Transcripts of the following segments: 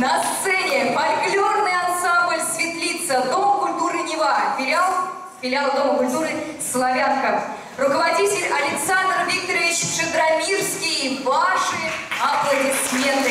На сцене фольклорный ансамбль «Светлица», Дом культуры Нева, филиал, филиал Дома культуры «Славянка». Руководитель Александр Викторович Шедромирский. Ваши аплодисменты.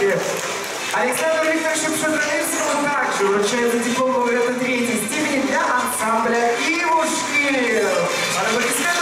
Финляндии. Александру Викторовичу Пшедровицкому также за диплом лауреата третьей степени для ансамбля «Ивушки». Анна